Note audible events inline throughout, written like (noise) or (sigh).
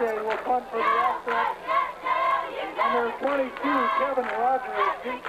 Infante will punt for the offset. Number 22, Kevin Rogers,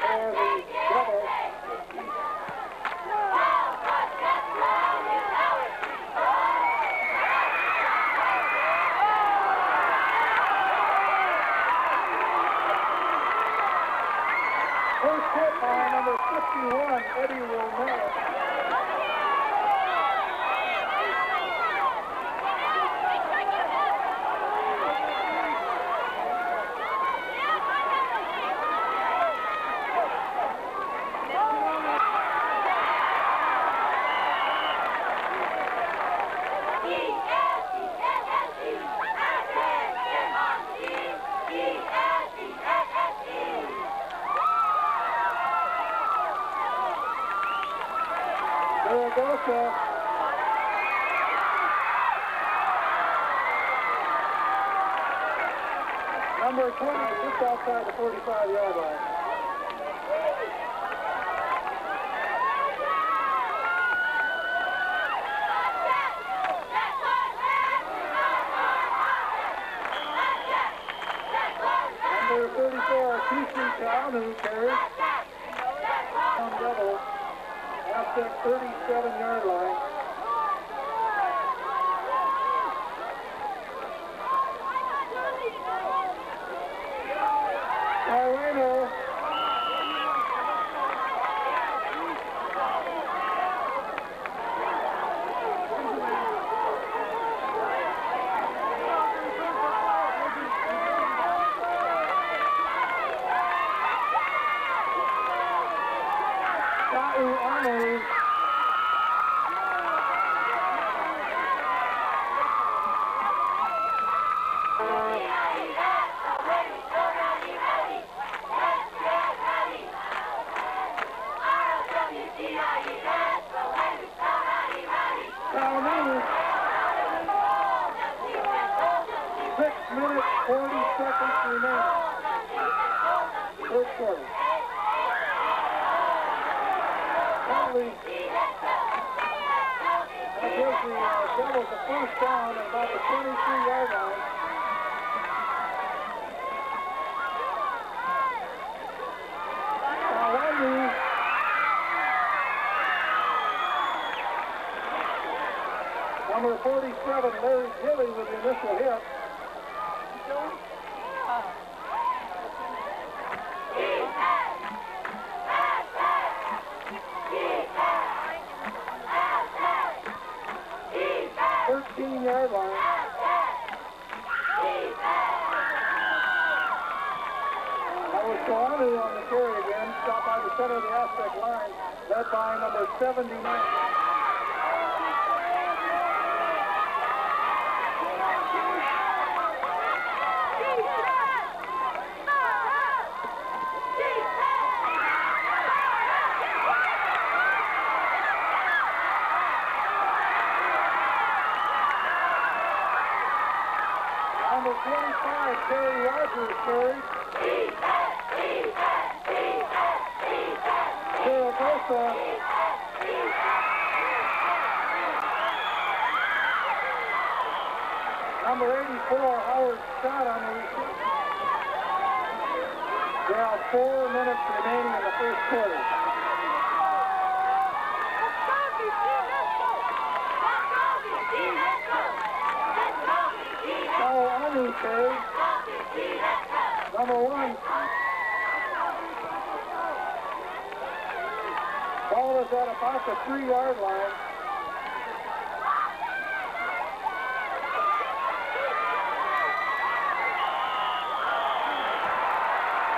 Conley. That gives the Devils a first down at about the 23-yard line. Number 47, Larry Gilly with the initial hit. Thirteen-yard line. That was on the carry again, stopped by the center of the Aztec line, led by number 79.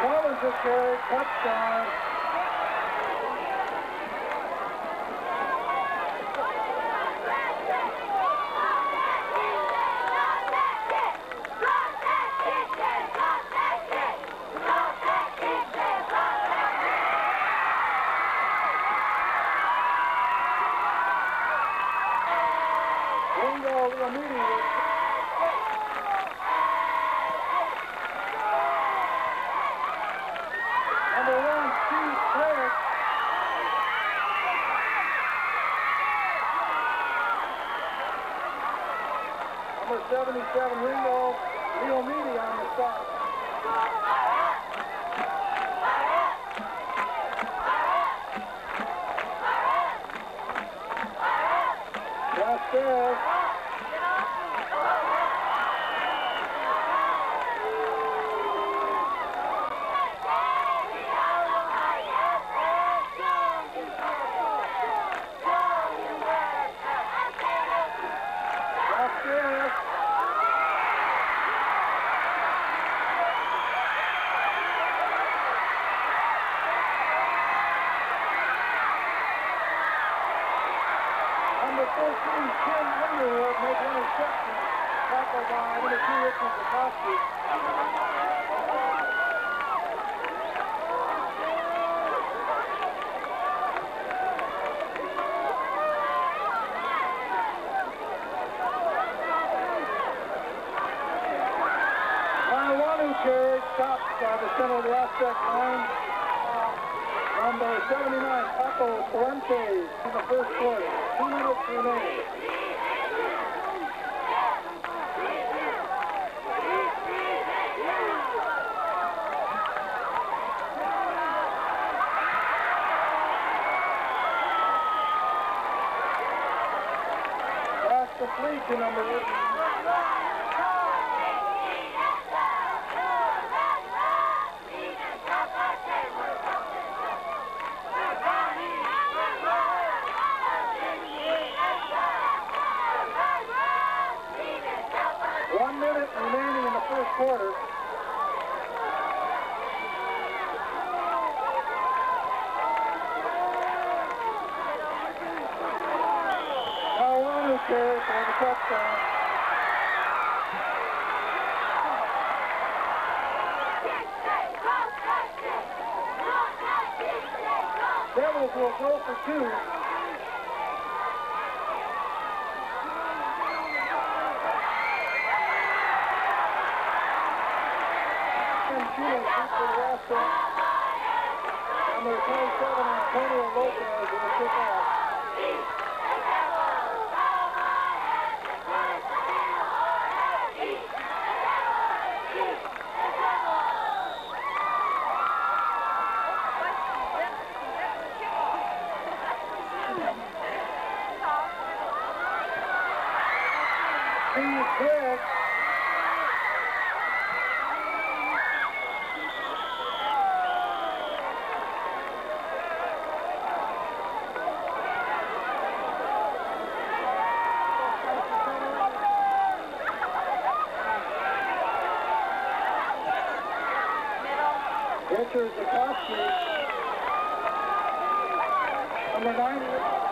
What was the carry? Touchdown. check line. Number 79, Paco Fuentes in the first quarter. Two minutes remaining. Pass the number 8. pitcher Zakovsky. Number nine.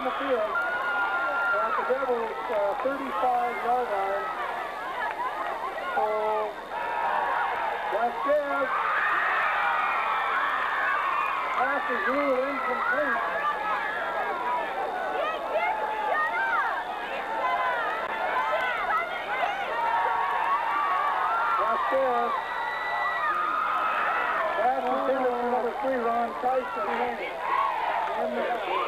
On the field at the Devils' uh, 35-yard line. So, Vasquez pass is ruled incomplete. Vasquez. Pass intended for number three, Ron Tyson. In the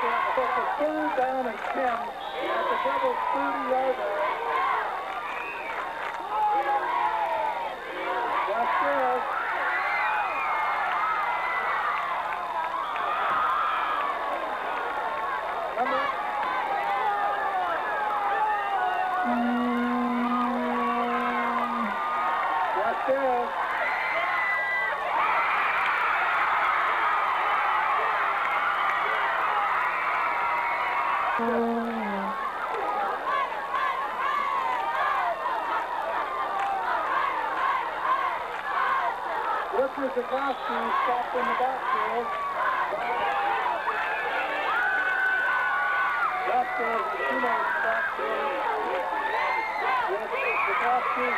so it's a third down and 10 at the Devils' 30-yard line. Vasquez. Number Vasquez. Richard Zakowski stopped in the backfield. Vasquez and Chino in the backfield. With Zakowski.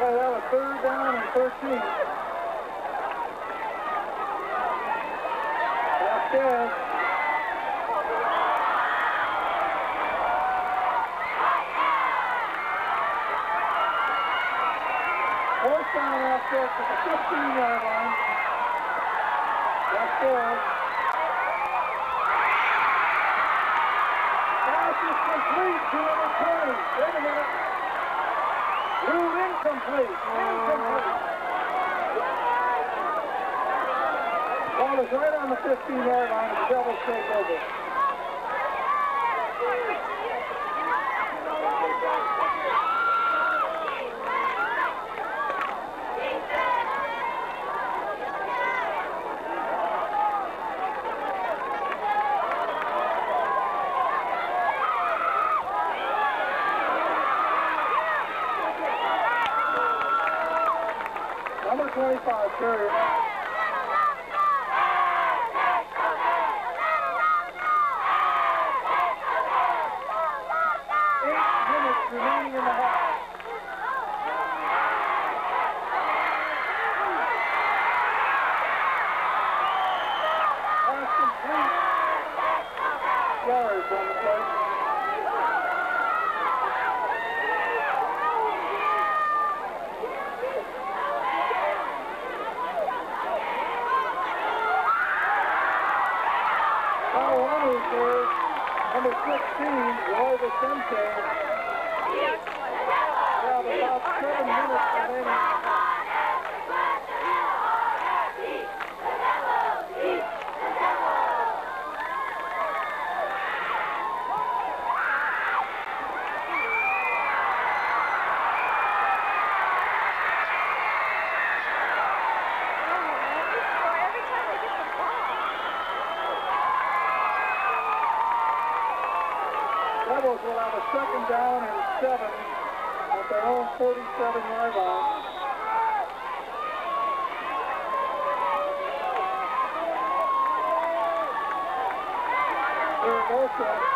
Well, that was third 13. Vasquez. Fourth down after to the 15-yard line. Vasquez. Pass is complete to number 20. Wait a minute. Ruled incomplete. Incomplete. Ball is right on the 15-yard line. The Devils take over. Devils will have a second down and seven at their own 47-yard line. Zaragoza. Pass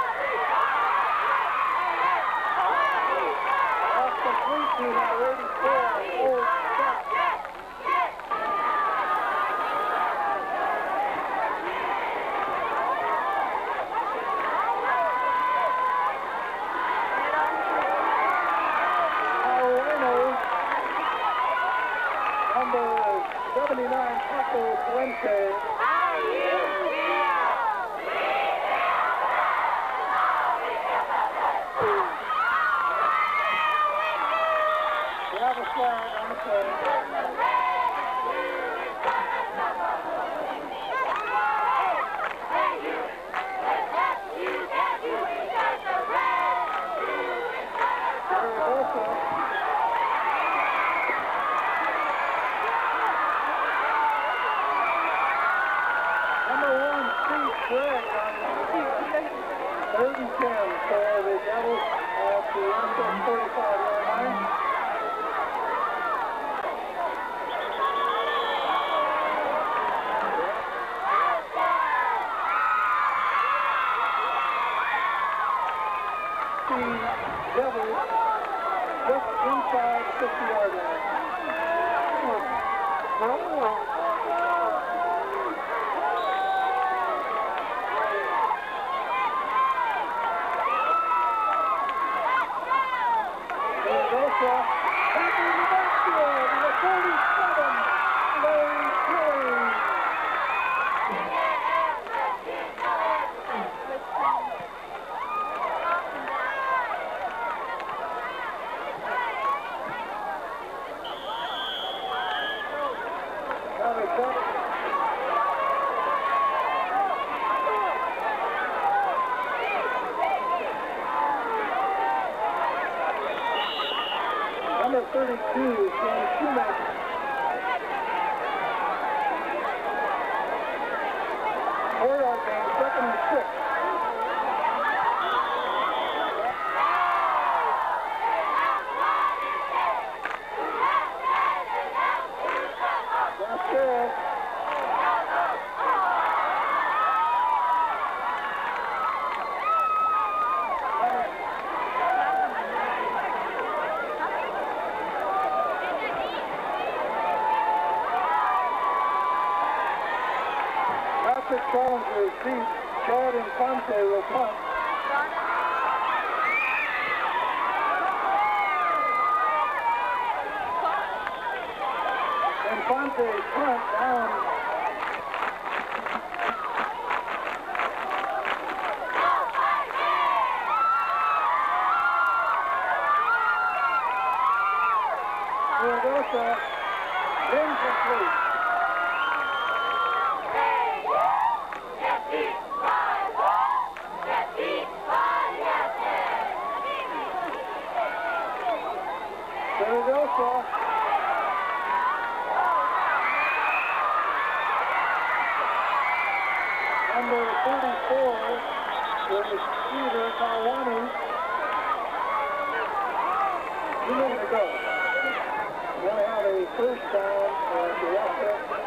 first down at the left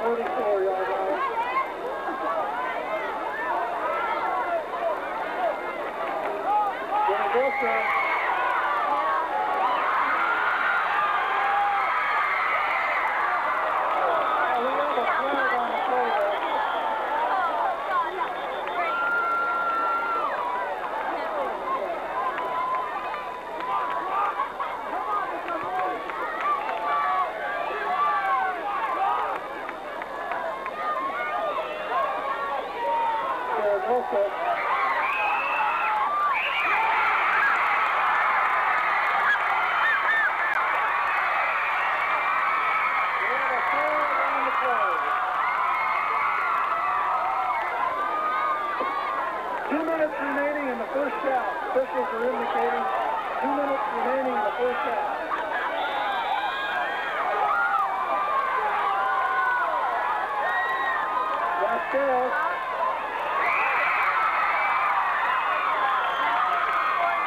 44-yard line. Zaragoza Uh, we have a flag on the play there. Zaragoza. We have a flag on the play. Two minutes remaining in the first half. Officials are indicating two minutes remaining in the first half. Vasquez.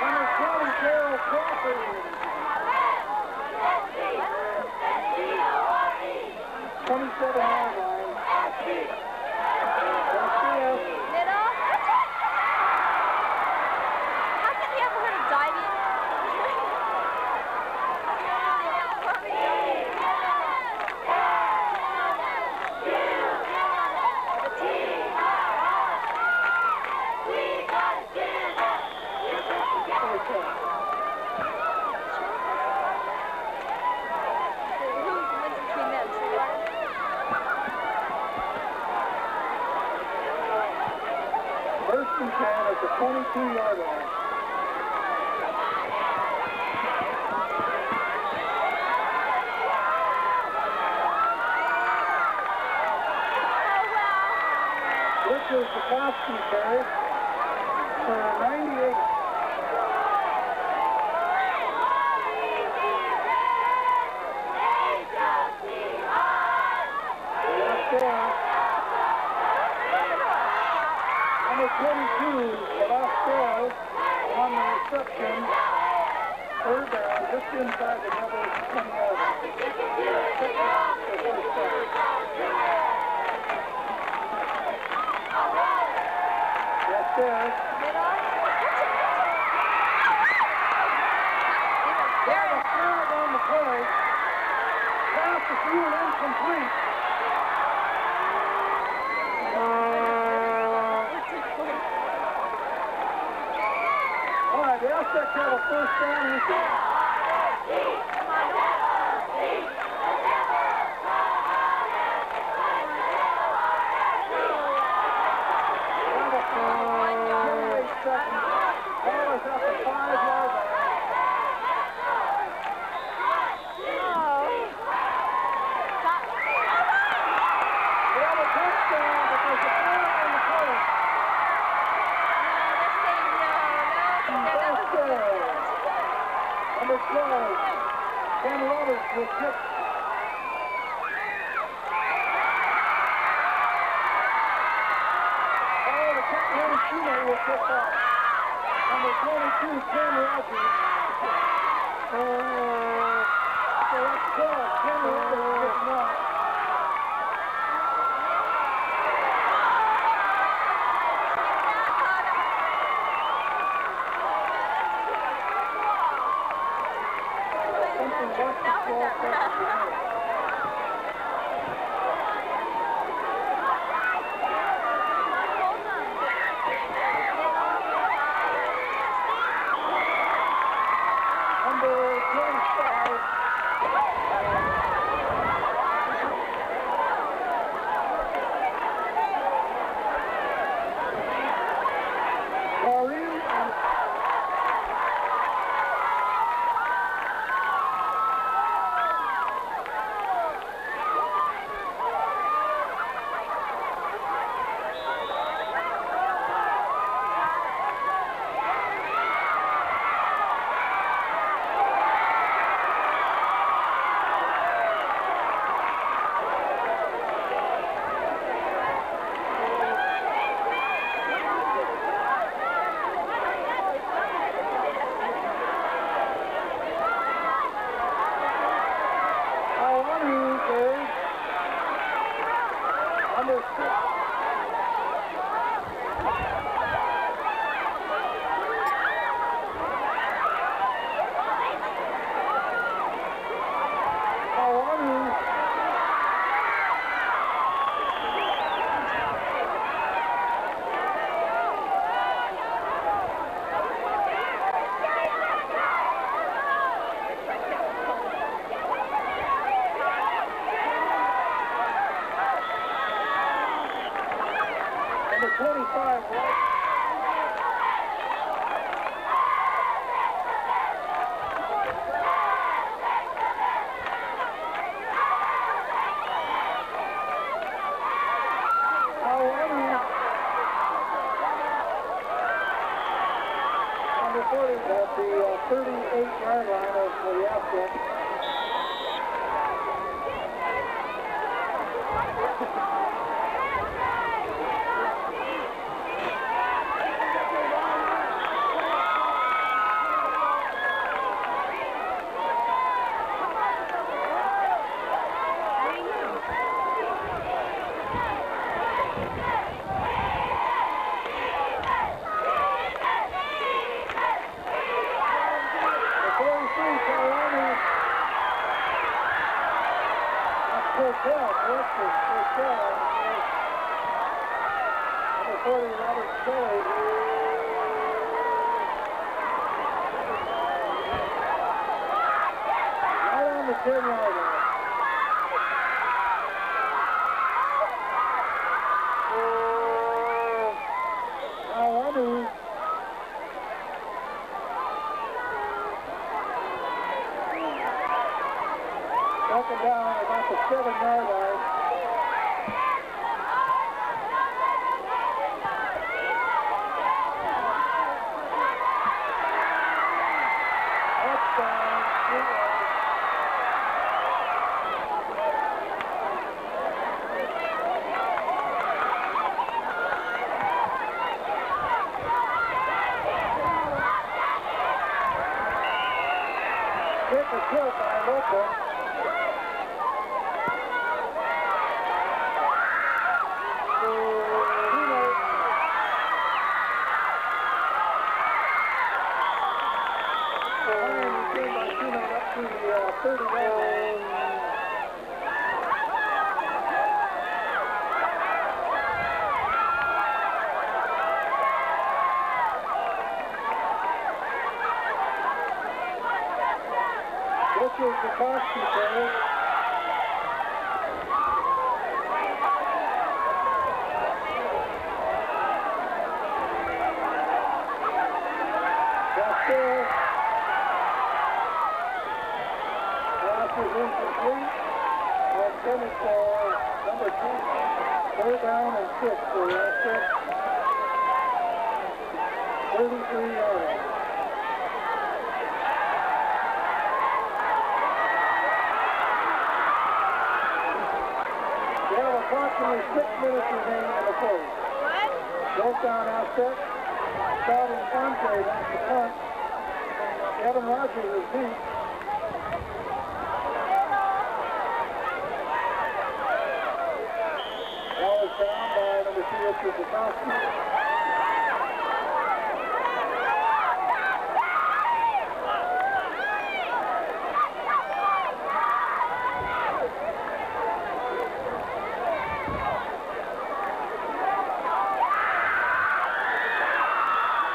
Number 20, Carol Crawford. 27 yard line. Vasquez. How can you ever heard of diving? Who wins between them? First and 10 at the 22 yard line. Ian Shino will kick off. Number 22, Ken Rogers. Uh, so that's 12. Ken Rogers is not.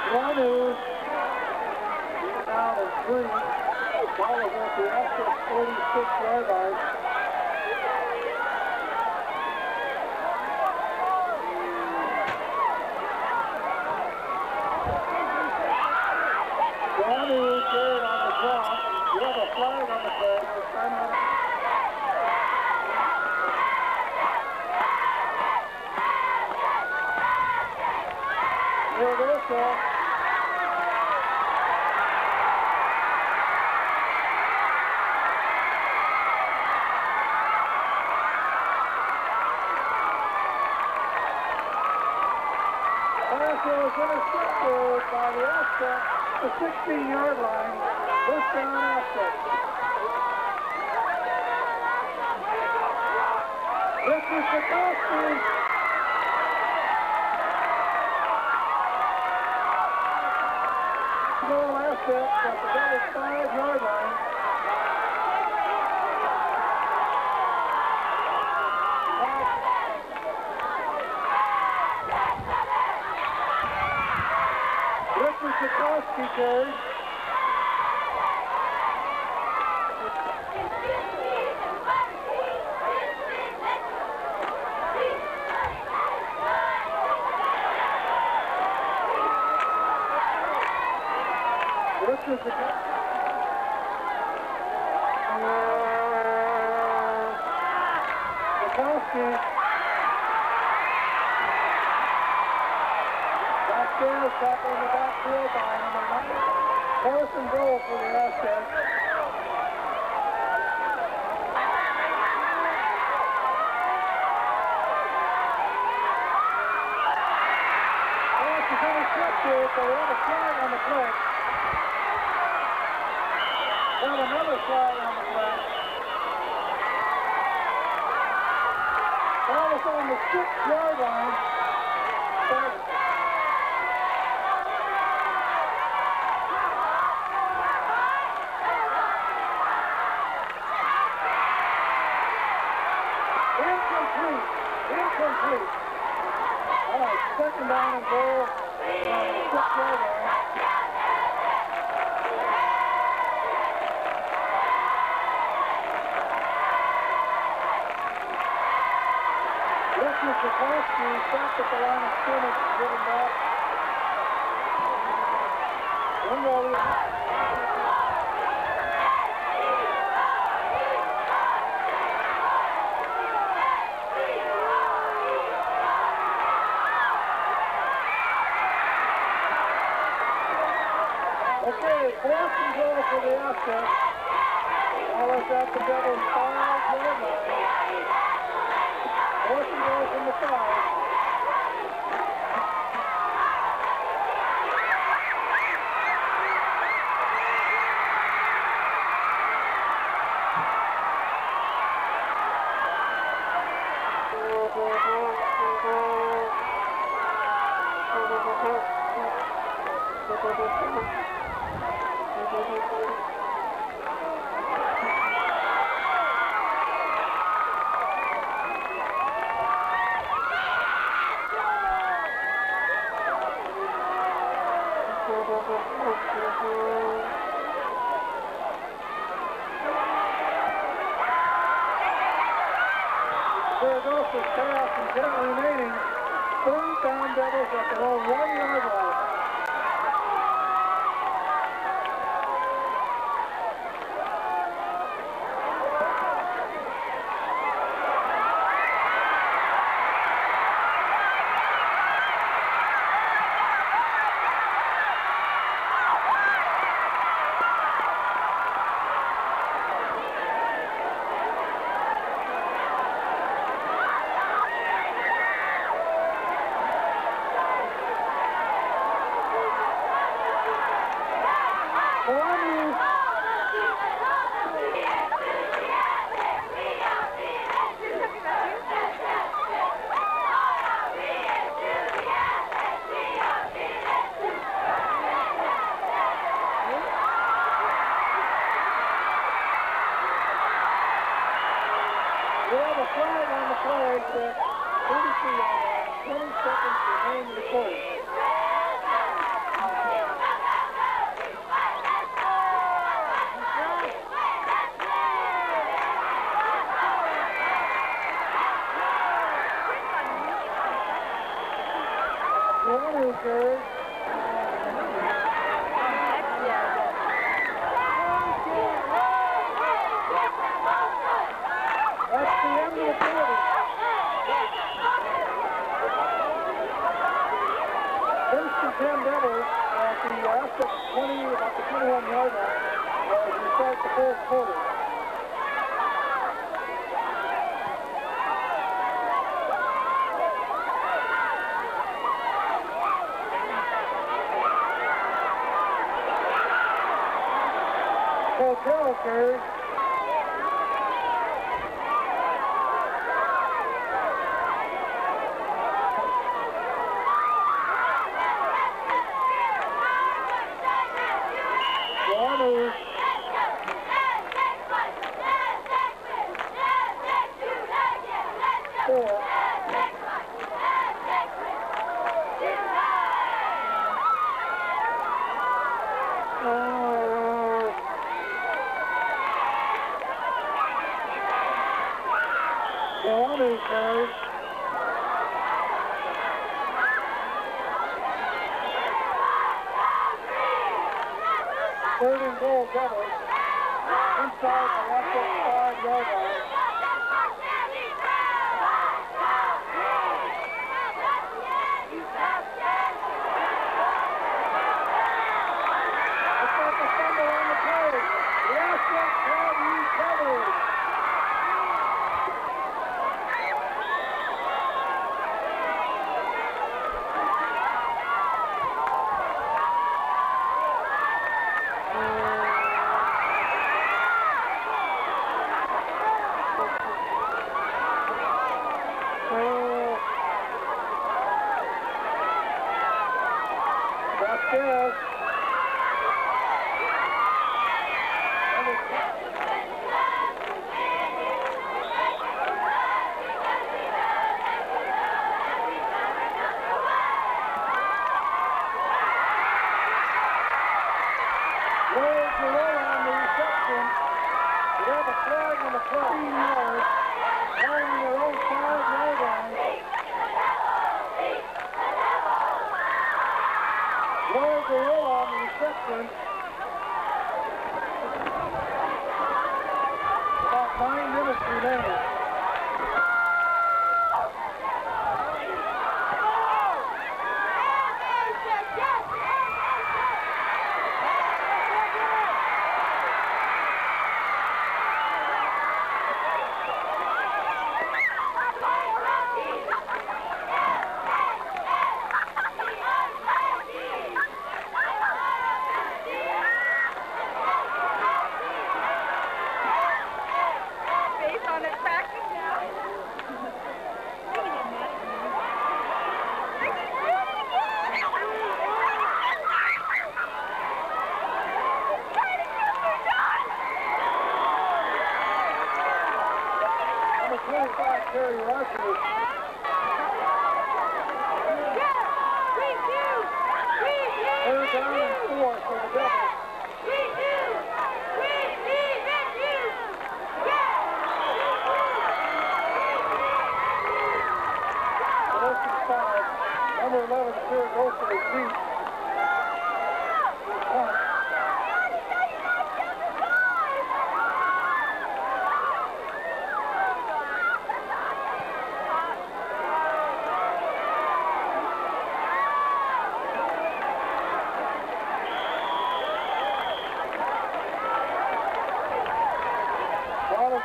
One who out of three. Ball went the extra 46 yard line. Ferragosa's pass and count remaining. Three time devils at their own one yard line. 21 yards was in fact the first quarter.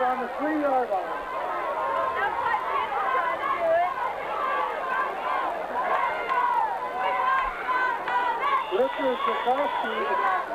On the three-yard line. Richard Sikorsky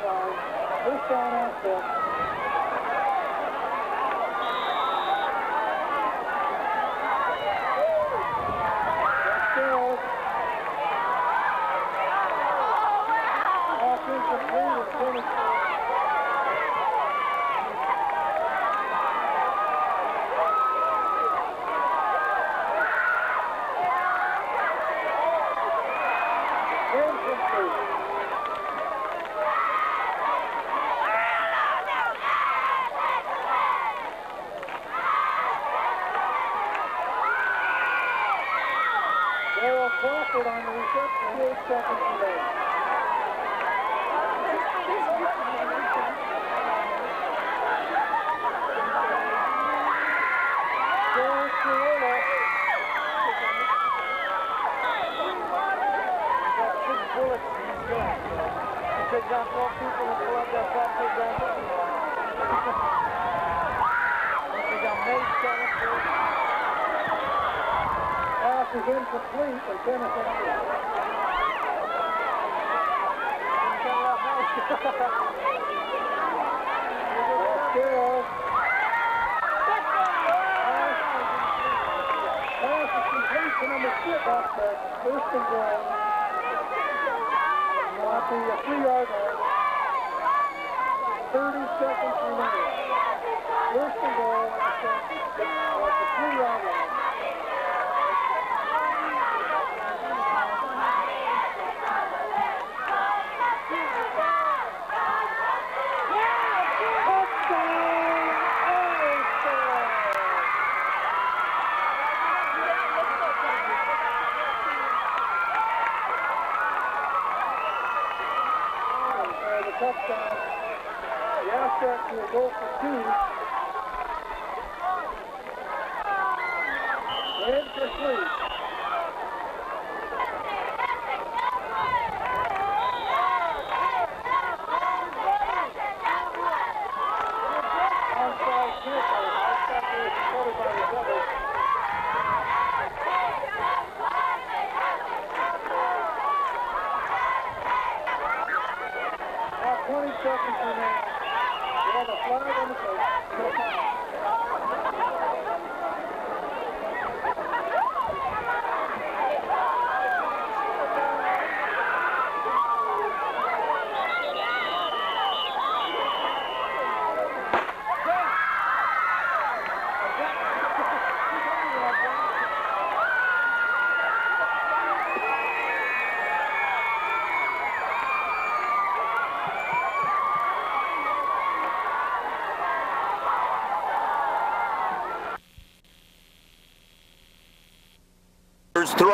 yard line. First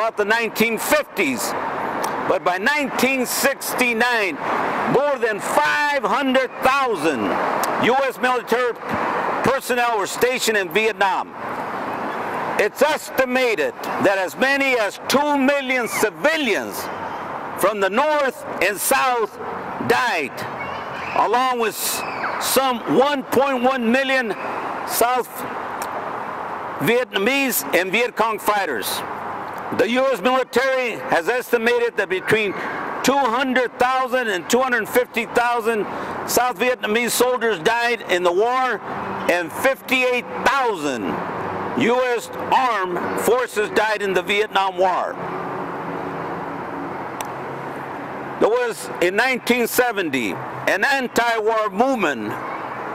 throughout the 1950s. But by 1969, more than 500,000 U.S. military personnel were stationed in Vietnam. It's estimated that as many as 2 million civilians from the north and south died, along with some 1.1 million South Vietnamese and Viet Cong fighters. The U.S. military has estimated that between 200,000 and 250,000 South Vietnamese soldiers died in the war, and 58,000 U.S. armed forces died in the Vietnam War. There was, in 1970, an anti-war movement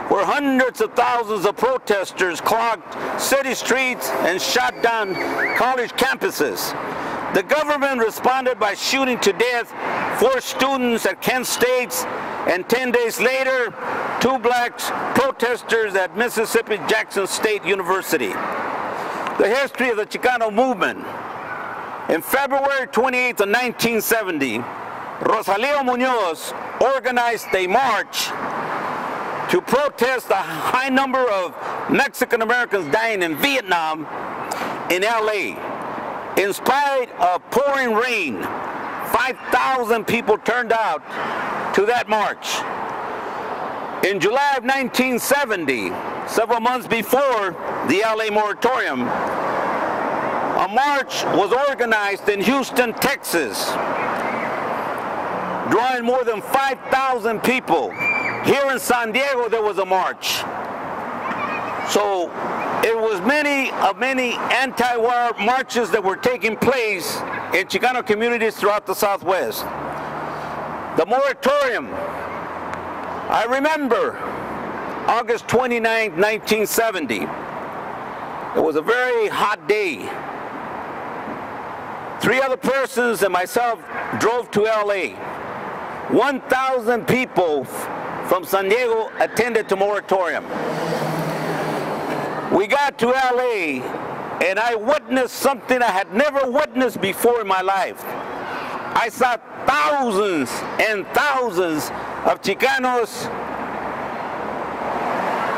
where hundreds of thousands of protesters clogged city streets and shot down college campuses. The government responded by shooting to death four students at Kent State, and 10 days later, two black protesters at Mississippi Jackson State University. The history of the Chicano movement. In February 28, 1970, Rosalio Munoz organized a march to protest the high number of Mexican Americans dying in Vietnam in LA. In spite of pouring rain, 5,000 people turned out to that march. In July of 1970, several months before the LA moratorium, a march was organized in Houston, Texas, drawing more than 5,000 people. Here in San Diego, there was a march. So it was many of many anti-war marches that were taking place in Chicano communities throughout the Southwest. The moratorium, I remember August 29, 1970. It was a very hot day. Three other persons and myself drove to LA. 1,000 people from San Diego attended to moratorium. We got to LA and I witnessed something I had never witnessed before in my life. I saw thousands and thousands of Chicanos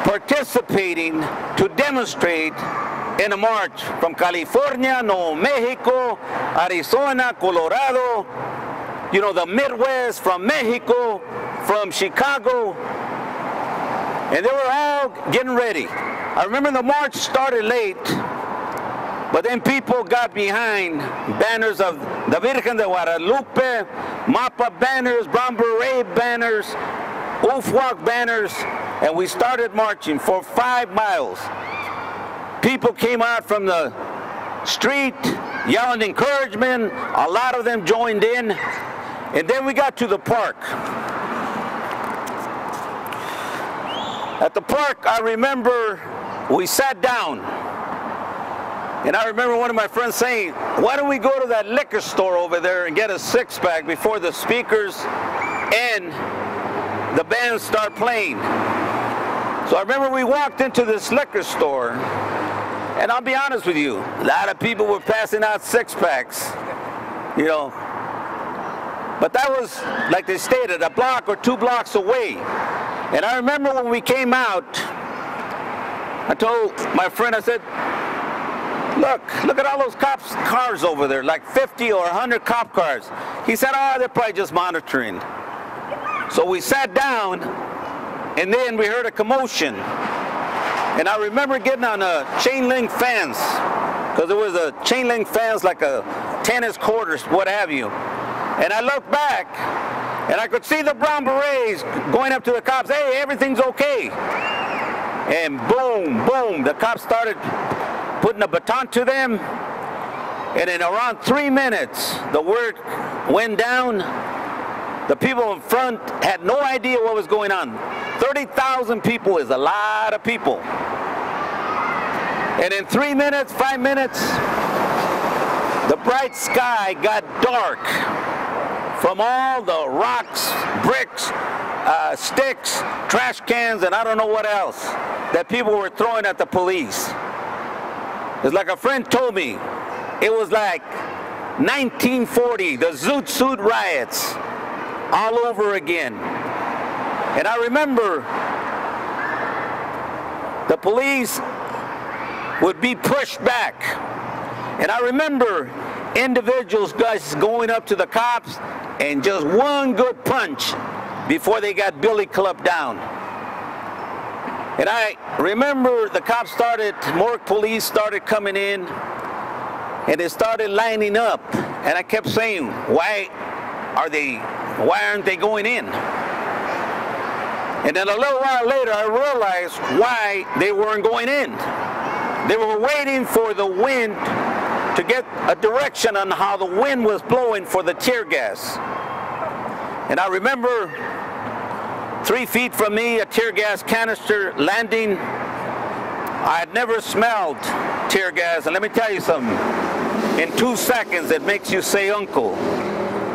participating to demonstrate in a march from California, Nuevo Mexico, Arizona, Colorado, you know, the Midwest, from Mexico, from Chicago, and they were all getting ready. I remember the march started late, But then people got behind banners of the Virgen de Guadalupe, Mapa banners, Brown Beret banners, UFWOC banners, and we started marching for five miles. People came out from the street yelling encouragement. A lot of them joined in. And then we got to the park. At the park, I remember we sat down. And I remember one of my friends saying, why don't we go to that liquor store over there and get a six pack before the speakers and the band start playing. So I remember we walked into this liquor store and I'll be honest with you, a lot of people were passing out six packs, you know. But that was, like they stated, a block or two blocks away. And I remember when we came out, I told my friend, I said, look, look at all those cops cars over there, like 50 or 100 cop cars. He said, oh, they're probably just monitoring. So we sat down, and then we heard a commotion. And I remember getting on a chain link fence, because it was a chain link fence like a tennis court or what have you. And I looked back, and I could see the brown berets going up to the cops, hey, everything's okay. And boom, boom, the cops started putting a baton to them. And in around three minutes, the word went down. The people in front had no idea what was going on. 30,000 people is a lot of people. And in three minutes, five minutes, the bright sky got dark from all the rocks, bricks, uh, sticks, trash cans, and I don't know what else that people were throwing at the police. It's like a friend told me, it was like 1940, the Zoot Suit riots, all over again. And I remember the police would be pushed back. And I remember individuals guys going up to the cops and just one good punch before they got Billy Club down. And I remember the cops started, more police started coming in and they started lining up. And I kept saying, why are they, why aren't they going in? And then a little while later, I realized why they weren't going in. They were waiting for the wind to get a direction on how the wind was blowing for the tear gas. And I remember three feet from me, a tear gas canister landing. I had never smelled tear gas, and let me tell you something. In two seconds, it makes you say uncle.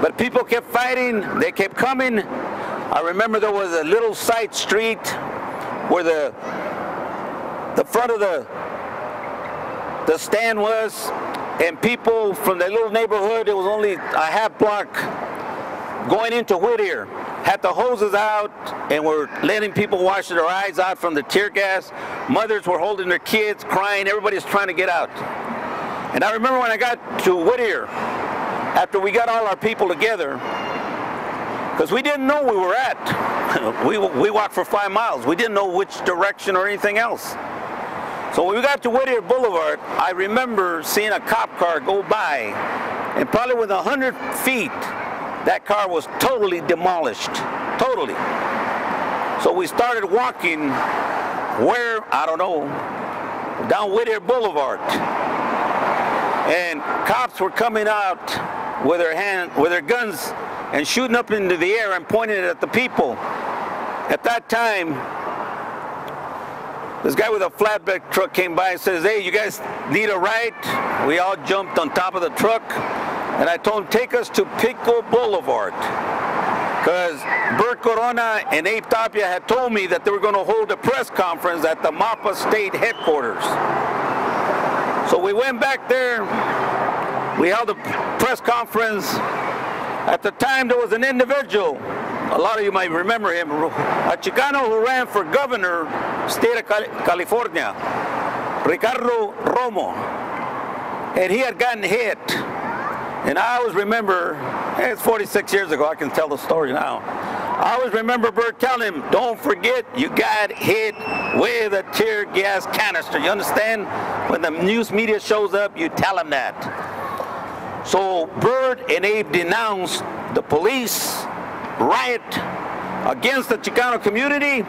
But people kept fighting, they kept coming. I remember there was a little side street where the the front of the the stand was, and people from the little neighborhood, it was only a half block going into Whittier, had the hoses out and were letting people wash their eyes out from the tear gas. Mothers were holding their kids, crying, everybody's trying to get out. And I remember when I got to Whittier, after we got all our people together, because we didn't know we were at. (laughs) we, we walked for five miles. We didn't know which direction or anything else. So when we got to Whittier Boulevard, I remember seeing a cop car go by, and probably within 100 feet, that car was totally demolished, totally. So we started walking where, I don't know, down Whittier Boulevard. And cops were coming out with their hand, with their guns and shooting up into the air and pointing it at the people. At that time, this guy with a flatbed truck came by and says, hey, you guys need a ride? We all jumped on top of the truck. And I told him, take us to Pico Boulevard. Because Bert Corona and Abe Tapia had told me that they were going to hold a press conference at the MAPA state headquarters. So we went back there. We held a press conference. At the time, there was an individual a lot of you might remember him, a Chicano who ran for governor, state of California, Ricardo Romo. And he had gotten hit. And I always remember, eh, it's 46 years ago, I can tell the story now. I always remember Bert telling him, don't forget you got hit with a tear gas canister. You understand? When the news media shows up, you tell them that. So Bert and Abe denounced the police riot against the Chicano community,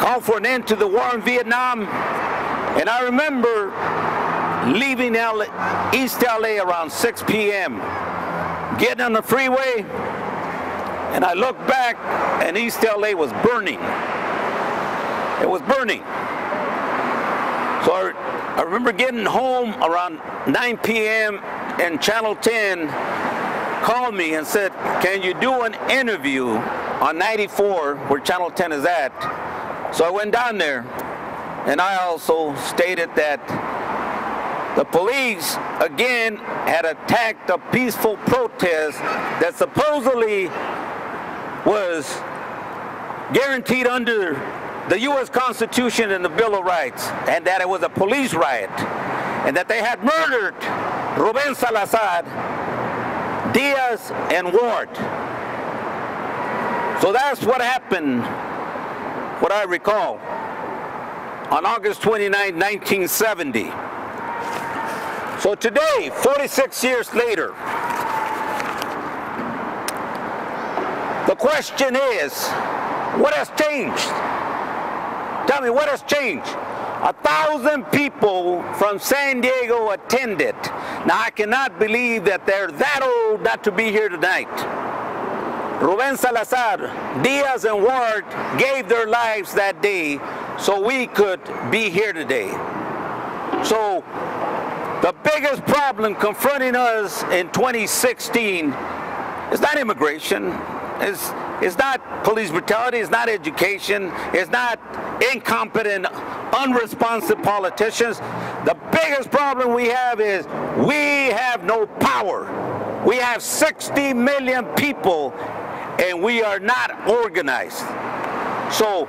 called for an end to the war in Vietnam. And I remember leaving LA, East LA around 6 p.m., getting on the freeway, and I looked back, and East LA was burning. It was burning. So I, I remember getting home around 9 p.m. and Channel 10 called me and said, can you do an interview on 94 where Channel 10 is at? So I went down there and I also stated that the police, again, had attacked a peaceful protest that supposedly was guaranteed under the U.S. Constitution and the Bill of Rights, and that it was a police riot, and that they had murdered Ruben Salazar, Diaz, and Ward. So that's what happened, what I recall, on August 29, 1970. So today, 46 years later, the question is, what has changed? Tell me, what has changed? A thousand people from San Diego attended. Now, I cannot believe that they're that old not to be here tonight. Ruben Salazar, Diaz, and Ward gave their lives that day so we could be here today. So, the biggest problem confronting us in 2016 is not immigration, it's, it's not police brutality, it's not education, it's not incompetent, unresponsive politicians. The biggest problem we have is we have no power. We have 60 million people and we are not organized. So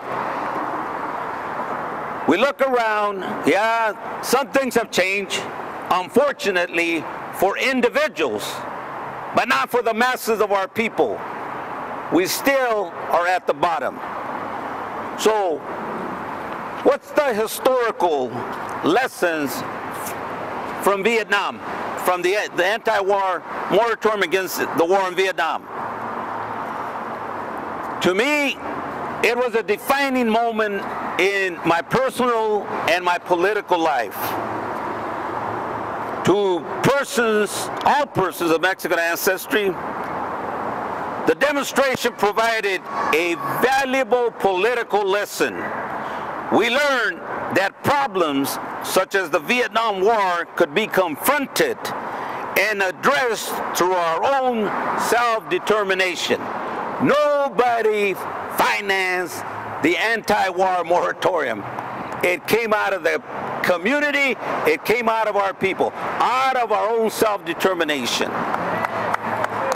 we look around, yeah, some things have changed, unfortunately, for individuals, but not for the masses of our people. We still are at the bottom. So, what's the historical lessons from Vietnam, from the, the anti-war moratorium against the war in Vietnam? To me, it was a defining moment in my personal and my political life. To persons, all persons of Mexican ancestry, the demonstration provided a valuable political lesson. We learned that problems such as the Vietnam War could be confronted and addressed through our own self-determination. Nobody financed the anti-war moratorium. It came out of the community, it came out of our people, out of our own self-determination.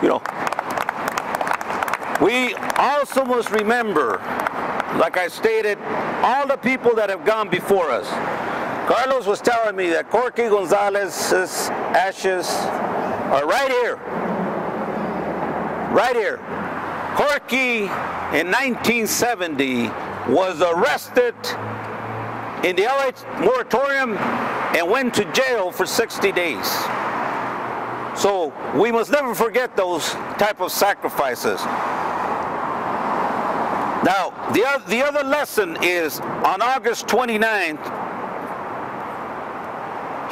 You know, we also must remember, like I stated, all the people that have gone before us. Carlos was telling me that Corky Gonzalez's ashes are right here. Right here. Corky in 1970 was arrested in the LA moratorium and went to jail for 60 days. So we must never forget those type of sacrifices. Now, the, other, the other lesson is on August 29th,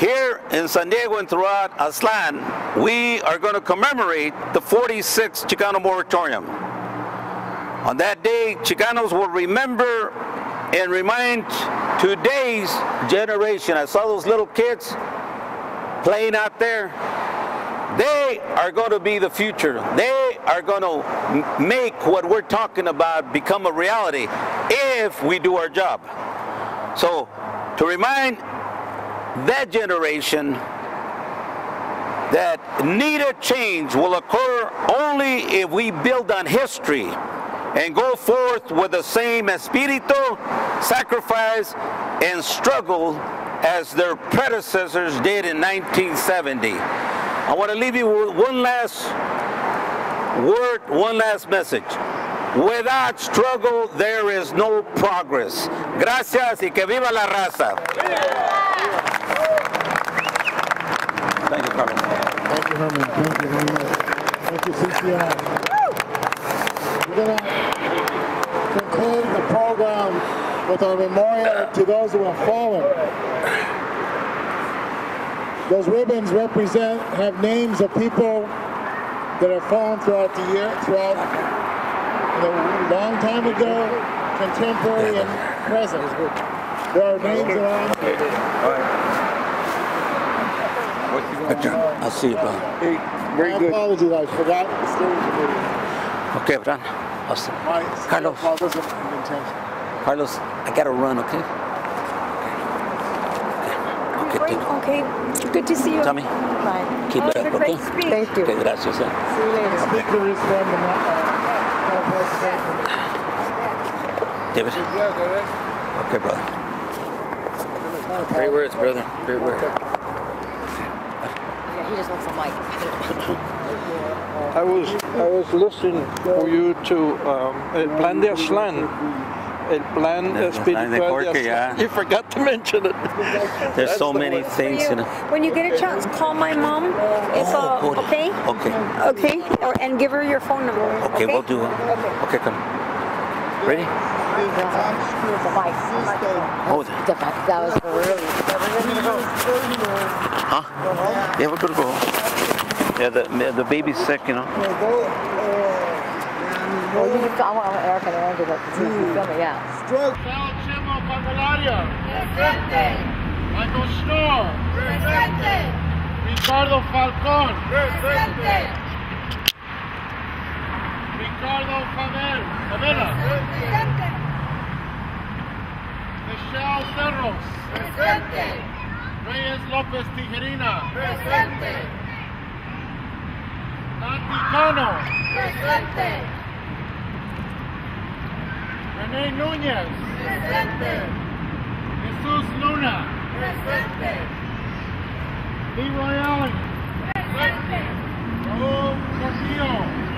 here in San Diego and throughout Aztlán, we are going to commemorate the 46th Chicano moratorium. On that day, Chicanos will remember and remind today's generation. I saw those little kids playing out there. They are going to be the future. They are going to make what we're talking about become a reality if we do our job. So, to remind that generation that needed change will occur only if we build on history and go forth with the same espirito, sacrifice, and struggle as their predecessors did in 1970. I want to leave you with one last word, one last message. Without struggle, there is no progress. Gracias y que viva la raza. Thank you, Carmen. Thank you, Herman. Thank you very much. Thank you, CCI. We're going to conclude the program with our memorial to those who have fallen. Those ribbons represent, have names of people that have fallen throughout the year, throughout you know, a long time ago, contemporary and present. There are names around. I'll see you, brother. My apologies, I forgot the steering committee. Okay, brother. I'll see. My Carlos. fault wasn't an intention. Carlos, I gotta run, okay? Okay, Great. okay. Okay. Good to see you. Tommy, Bye. keep it Have a up, great okay? speech. Thank you. Okay, gracias. eh. See you later. Speaker is from the, uh, David? Okay, brother. Great words, brother. Great words. Yeah, he just wants a mic. I was I was listening for you to um, el plan de Aztlán. El plan El plan de espiritual Jorge, de yeah. You forgot to mention it. There's so the many one. things, you know. When you get a chance, call my mom. If uh, Oh, good. okay, Okay. okay, or, and give her your phone number. Okay, we'll do it. Okay, come. Ready? The. Hold it. That was really. Huh? Yeah, we're gonna go. Yeah, the the baby's sick, you know. Well, you can, I want Eric and Andrew to see if you film it, yeah. Chimo Candelaria. Presente. Michael Schnorr. Presente. Ricardo Falcón. Presente. Ricardo Famel. Favela. Presente. Michelle Cerros. Presente. Reyes López Tijerina. Presente. Nati Cano. Presente. René Núñez. Presente. Jesús Luna. Presente. Leroy Allen. Presente. Raúl Castillo.